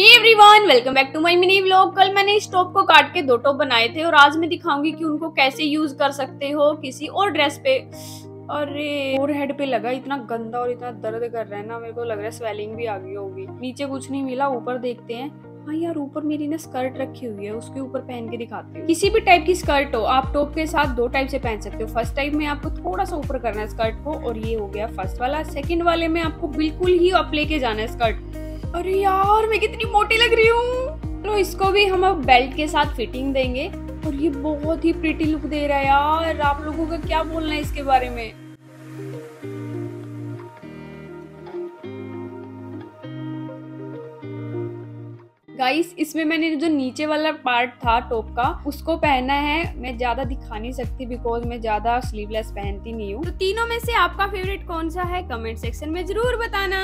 Everyone welcome back to my mini vlog कल मैंने इस टॉप को काट के दो टॉप बनाए थे और आज मैं दिखाऊँगी कि उनको कैसे यूज़ कर सकते हो किसी और ड्रेस पे। अरे और हेड पे लगा, इतना गंदा और इतना दर्द कर रहा है ना, मेरे को लग रहा है स्वेलिंग भी आ गई होगी। नीचे कुछ नहीं मिला, ऊपर देखते हैं। हाँ यार, ऊपर मेरी ना स्कर्ट रखी हुई है, उसके ऊपर पहन के दिखाती हूँ। किसी भी टाइप की स्कर्ट हो, आप टॉप के साथ दो टाइप से पहन सकते हो। फ़र्स्ट टाइप में आपको थोड़ा सा ऊपर करना है स्कर्ट को, और ये हो गया फ़र्स्ट वाला। सेकंड वाले में आपको बिल्कुल ही अप लेके जाना है स्कर्ट अरे यार, मैं कितनी मोटी लग रही हूँ। तो इसको भी हम अब बेल्ट के साथ फिटिंग देंगे। और ये बहुत ही प्रिटी लुक दे रहा है यार। आप लोगों का क्या बोलना है इसके बारे में? गाइस इसमें मैंने जो नीचे वाला पार्ट था टॉप का, उसको पहना है। मैं ज़्यादा दिखा नहीं सकती बिकॉज़ मैं ज़्यादा स्लीवलेस पहनती नहीं हूँ। तो तीनों में से आपका फेवरेट कौन सा है? कमेंट सेक्शन में ज़रूर बताना।